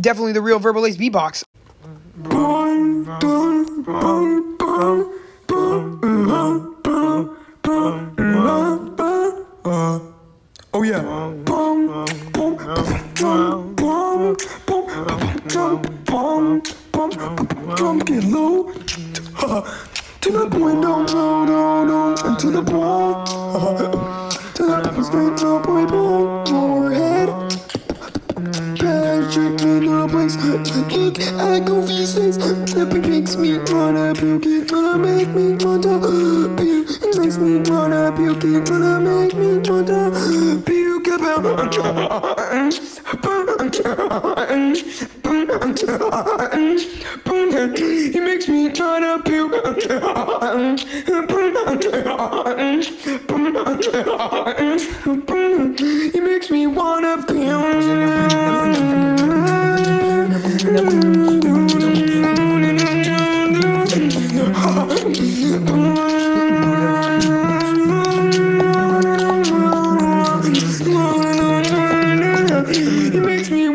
definitely the real Verbalase beatbox. Oh yeah. Get low. To the window, no, no, no, and to the ball. To the straight to boy, ball, place, geek, I go faces. Makes me wanna puke, it gonna make me wanna puke. It makes me wanna puke, it gonna make me wanna puke about. He makes me wanna puke. He makes me wanna He makes me